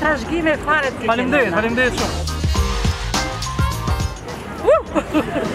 trashëgime fare ti. Faleminderit, faleminderit shumë. Uh,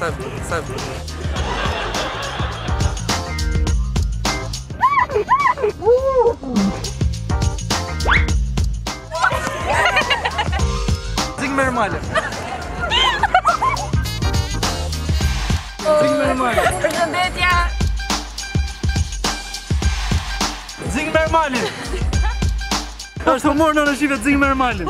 sabe, sabe. Zing normale. Zing normale. Përshëndetja. Zing normale. Është humor në shive, zing normale.